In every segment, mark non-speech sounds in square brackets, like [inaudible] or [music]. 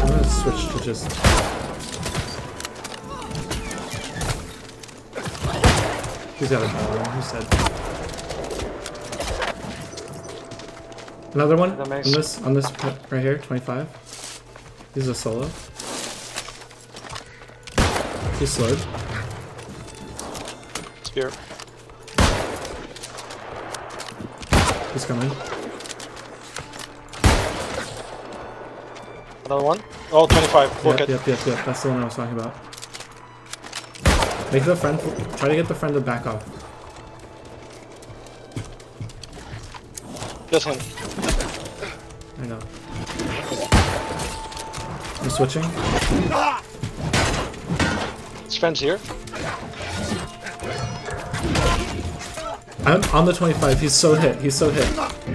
I'm gonna switch to just. He's got a ball. Who said? Another one on this on this right here, 25. He's a solo. He's slowed. Spear. He's coming. Another one. Oh, 25. Book Yep, it. yep, yep, yep. That's the one I was talking about. Make the friend. Try to get the friend to back off. This one. I know. I'm switching. His friend's here. I'm on the 25. He's so hit. He's so hit.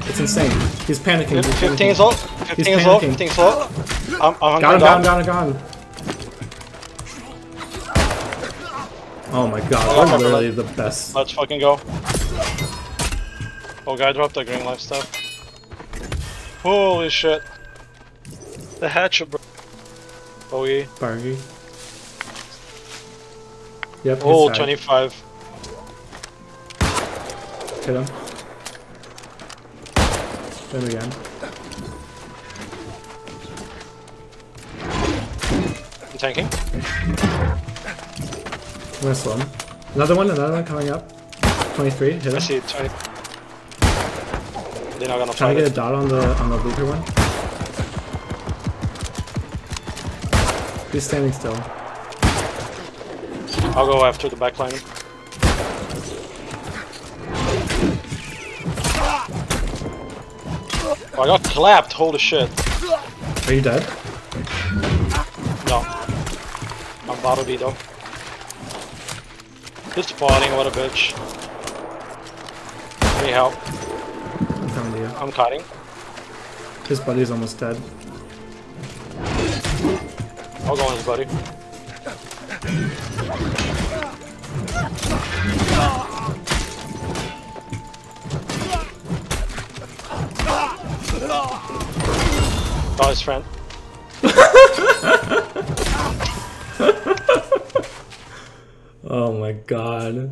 It's insane. He's panicking. He's 15 panicking. is low. 15 is low. 15 is low. I'm, I'm Got him, got him, got him, got him. Oh my god, Oh, we're literally the best. Let's fucking go. Oh, guy dropped the green life stuff. Holy shit. The hatchet, bro. Oh, yeah. Bargy. Yep, Oh, 25. Hit him. Hit him again. I'm tanking. Slow him. Another one, another one coming up. 23, hit I him. see it, 20. They're not gonna find to get a dot on the on the looper one. He's standing still. I'll go after the backline. Oh, I got clapped, holy shit. Are you dead? About to though. Spawning, what a bitch. Need help. I'm coming to you. I'm cutting. His buddy's almost dead. I'll go on his buddy. Got his friend. [laughs] [laughs] Oh my god.